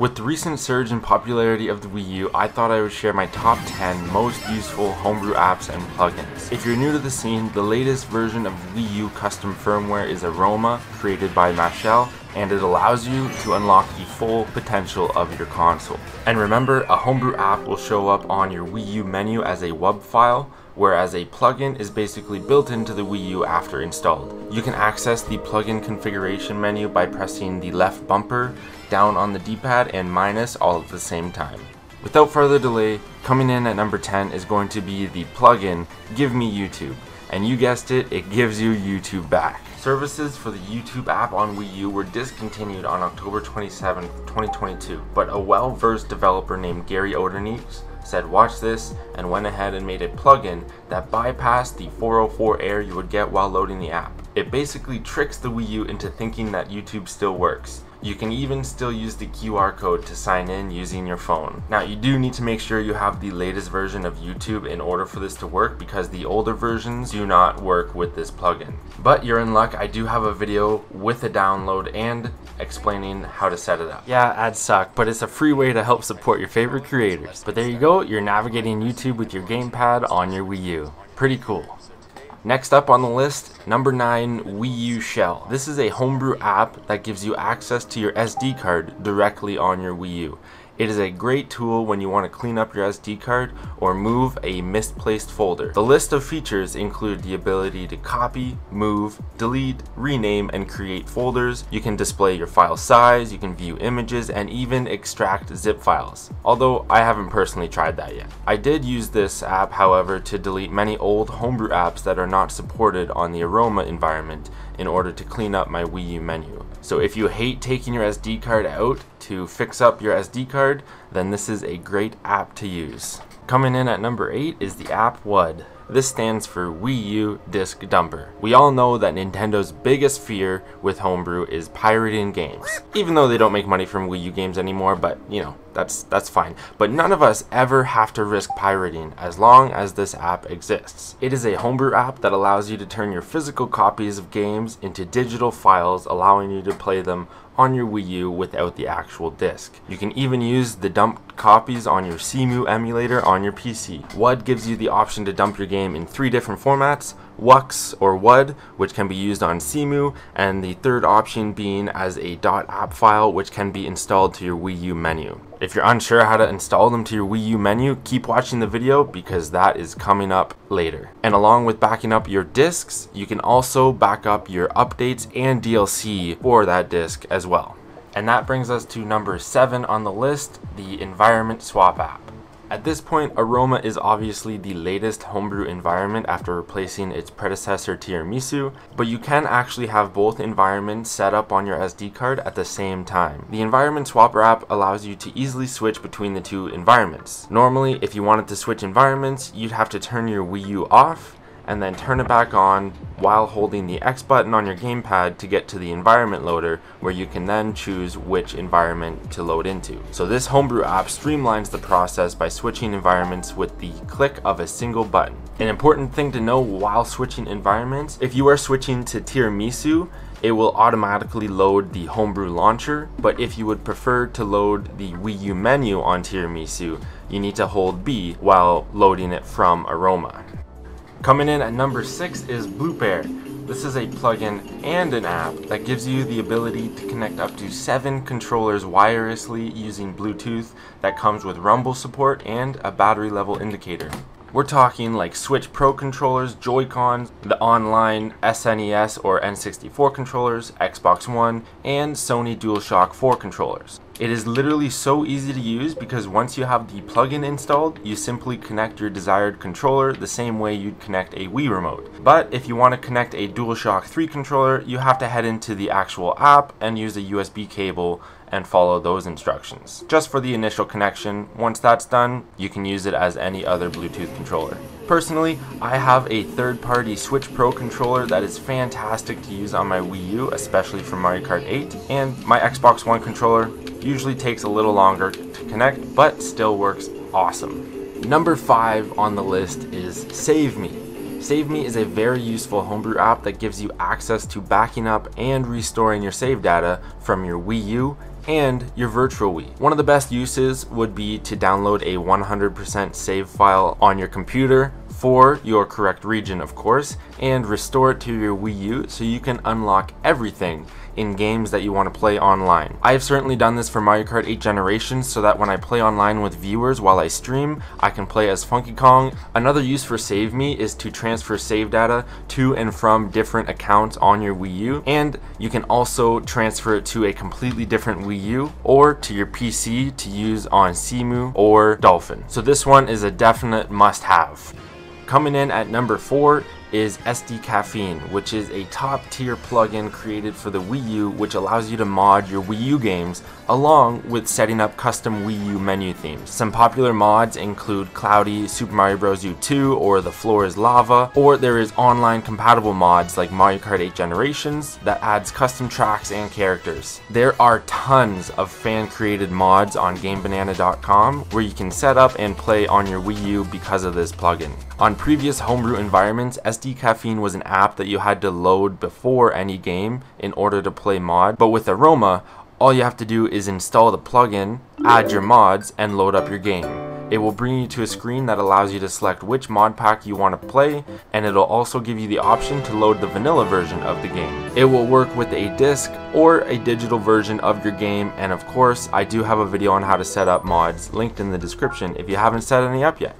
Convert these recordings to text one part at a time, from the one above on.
With the recent surge in popularity of the Wii U, I thought I would share my top 10 most useful homebrew apps and plugins. If you're new to the scene, the latest version of Wii U custom firmware is Aroma, created by Maschell, and it allows you to unlock the full potential of your console. And remember, a homebrew app will show up on your Wii U menu as a WUB file, whereas a plugin is basically built into the Wii U after installed. You can access the plugin configuration menu by pressing the left bumper down on the D-pad and minus all at the same time. Without further delay, coming in at number 10 is going to be the plugin GiveMiiYouTube. And you guessed it, it gives you YouTube back. Services for the YouTube app on Wii U were discontinued on October 27, 2022, but a well-versed developer named GaryOderNichts said watch this and went ahead and made a plugin that bypassed the 404 error you would get while loading the app. It basically tricks the Wii U into thinking that YouTube still works. You can even still use the QR code to sign in using your phone. Now you do need to make sure you have the latest version of YouTube in order for this to work because the older versions do not work with this plugin. But you're in luck, I do have a video with a download and explaining how to set it up. Yeah, ads suck, but it's a free way to help support your favorite creators. But there you go, you're navigating YouTube with your gamepad on your Wii U. Pretty cool. Next up on the list, number 9, Wii U Shell. This is a homebrew app that gives you access to your SD card directly on your Wii U. It is a great tool when you want to clean up your SD card or move a misplaced folder. The list of features include the ability to copy, move, delete, rename, and create folders. You can display your file size, you can view images, and even extract zip files. Although I haven't personally tried that yet. I did use this app, however, to delete many old homebrew apps that are not supported on the Aroma environment in order to clean up my Wii U menu. So if you hate taking your SD card out to fix up your SD card, then this is a great app to use. Coming in at number 8 is the app WUD. This stands for Wii U Disc Dumper. We all know that Nintendo's biggest fear with homebrew is pirating games. Even though they don't make money from Wii U games anymore, but you know, that's that's fine. But none of us ever have to risk pirating as long as this app exists. It is a homebrew app that allows you to turn your physical copies of games into digital files, allowing you to play them on your Wii U without the actual disc. You can even use the dumped copies on your Cemu emulator on your PC. WUD gives you the option to dump your game in three different formats, WUX or WUD, which can be used on Cemu, and the third option being as a .app file, which can be installed to your Wii U menu. If you're unsure how to install them to your Wii U menu, keep watching the video because that is coming up later. And along with backing up your discs, you can also back up your updates and DLC for that disc as well. And that brings us to number 7 on the list, the Environment Swap app. At this point, Aroma is obviously the latest homebrew environment after replacing its predecessor Tiramisu, but you can actually have both environments set up on your SD card at the same time. The environment swapper app allows you to easily switch between the two environments. Normally, if you wanted to switch environments, you'd have to turn your Wii U off and then turn it back on while holding the X button on your gamepad to get to the environment loader where you can then choose which environment to load into. So this homebrew app streamlines the process by switching environments with the click of a single button. An important thing to know while switching environments, if you are switching to Tiramisu, it will automatically load the homebrew launcher, but if you would prefer to load the Wii U menu on Tiramisu, you need to hold B while loading it from Aroma. Coming in at number 6 is Bloopair. This is a plugin and an app that gives you the ability to connect up to 7 controllers wirelessly using Bluetooth that comes with rumble support and a battery level indicator. We're talking like Switch Pro controllers, Joy-Cons, the online SNES or N64 controllers, Xbox One, and Sony DualShock 4 controllers. It is literally so easy to use because once you have the plugin installed, you simply connect your desired controller the same way you'd connect a Wii remote. But if you want to connect a DualShock 3 controller, you have to head into the actual app and use a USB cable and follow those instructions. Just for the initial connection, once that's done, you can use it as any other Bluetooth controller. Personally, I have a third-party Switch Pro controller that is fantastic to use on my Wii U, especially for Mario Kart 8, and my Xbox One controller Usually takes a little longer to connect, but still works awesome. Number 5 on the list is SaveMii. Save Me is a very useful homebrew app that gives you access to backing up and restoring your save data from your Wii U and your virtual Wii. One of the best uses would be to download a 100% save file on your computer for your correct region of course and restore it to your Wii U so you can unlock everything in games that you want to play online. I have certainly done this for Mario Kart 8 Generations so that when I play online with viewers while I stream, I can play as Funky Kong. Another use for SaveMii is to transfer save data to and from different accounts on your Wii U, and you can also transfer it to a completely different Wii U or to your PC to use on Cemu or Dolphin. So this one is a definite must have. Coming in at number 4 is SDCafiine, which is a top tier plugin created for the Wii U which allows you to mod your Wii U games along with setting up custom Wii U menu themes. Some popular mods include Cloudy, Super Mario Bros. U 2, or The Floor is Lava, or there is online compatible mods like Mario Kart 8 Generations that adds custom tracks and characters. There are tons of fan created mods on GameBanana.com where you can set up and play on your Wii U because of this plugin. On previous homebrew environments, SDCafiine was an app that you had to load before any game in order to play mod, but with Aroma, all you have to do is install the plugin, add your mods, and load up your game. It will bring you to a screen that allows you to select which mod pack you want to play, and it'll also give you the option to load the vanilla version of the game. It will work with a disc or a digital version of your game, and of course, I do have a video on how to set up mods linked in the description if you haven't set any up yet.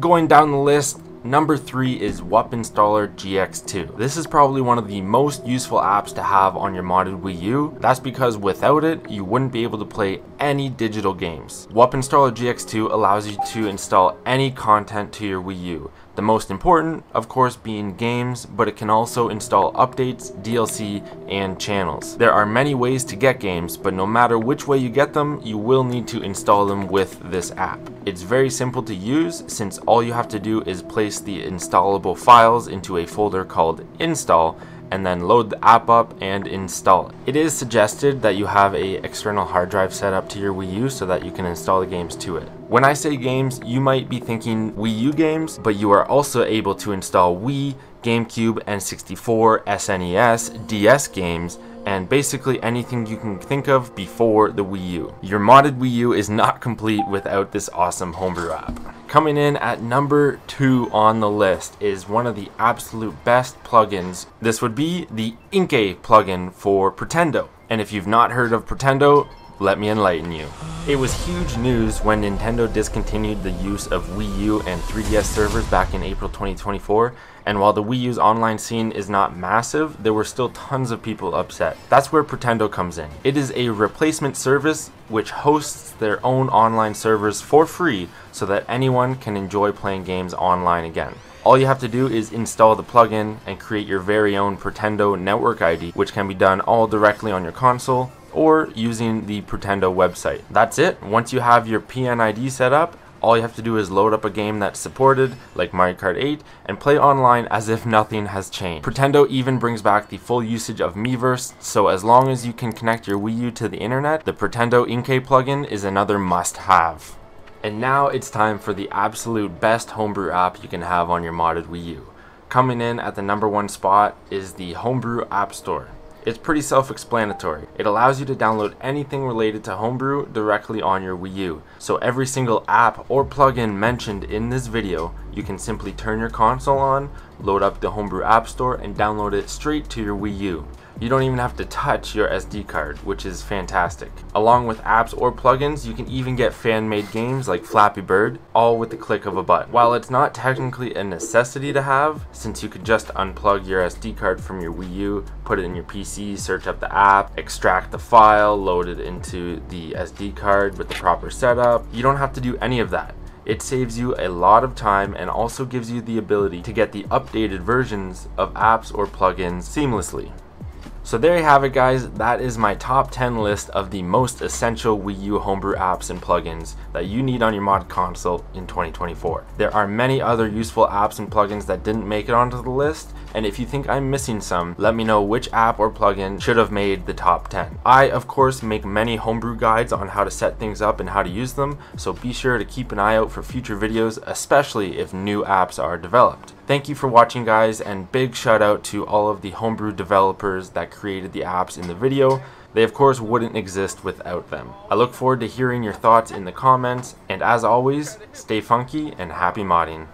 Going down the list, Number 3 is WUP Installer GX2. This is probably one of the most useful apps to have on your modded Wii U. That's because without it, you wouldn't be able to play any digital games. WUP Installer GX2 allows you to install any content to your Wii U. The most important, of course, being games, but it can also install updates, DLC, and channels. There are many ways to get games, but no matter which way you get them, you will need to install them with this app. It's very simple to use since all you have to do is place the installable files into a folder called install and then load the app up and install it. It is suggested that you have a external hard drive set up to your Wii U so that you can install the games to it. When I say games, you might be thinking Wii U games, but you are also able to install Wii, GameCube, N64, SNES, DS games, and basically anything you can think of before the Wii U. Your modded Wii U is not complete without this awesome homebrew app. Coming in at number two on the list is one of the absolute best plugins. This would be the Inkay plugin for Pretendo. And if you've not heard of Pretendo, let me enlighten you. It was huge news when Nintendo discontinued the use of Wii U and 3DS servers back in April 2024, and while the Wii U's online scene is not massive, there were still tons of people upset. That's where Pretendo comes in. It is a replacement service which hosts their own online servers for free so that anyone can enjoy playing games online again. All you have to do is install the plugin and create your very own Pretendo network ID, which can be done all directly on your console or using the Pretendo website. That's it. Once you have your PNID set up, all you have to do is load up a game that's supported, like Mario Kart 8, and play online as if nothing has changed. Pretendo even brings back the full usage of Miiverse, so as long as you can connect your Wii U to the internet, the Pretendo Inkay plugin is another must-have. And now it's time for the absolute best homebrew app you can have on your modded Wii U. Coming in at the number one spot is the Homebrew App Store. It's pretty self-explanatory. It allows you to download anything related to Homebrew directly on your Wii U. So every single app or plugin mentioned in this video, you can simply turn your console on, load up the Homebrew App Store, and download it straight to your Wii U. You don't even have to touch your SD card, which is fantastic. Along with apps or plugins, you can even get fan-made games like Flappy Bird, all with the click of a button. While it's not technically a necessity to have, since you could just unplug your SD card from your Wii U, put it in your PC, search up the app, extract the file, load it into the SD card with the proper setup, you don't have to do any of that. It saves you a lot of time and also gives you the ability to get the updated versions of apps or plugins seamlessly. So there you have it guys, that is my top 10 list of the most essential Wii U homebrew apps and plugins that you need on your mod console in 2024. There are many other useful apps and plugins that didn't make it onto the list, and if you think I'm missing some, let me know which app or plugin should have made the top 10. I, of course, make many homebrew guides on how to set things up and how to use them, so be sure to keep an eye out for future videos, especially if new apps are developed. Thank you for watching guys and big shout out to all of the homebrew developers that created the apps in the video. They of course wouldn't exist without them. I look forward to hearing your thoughts in the comments, and as always, stay funky and happy modding.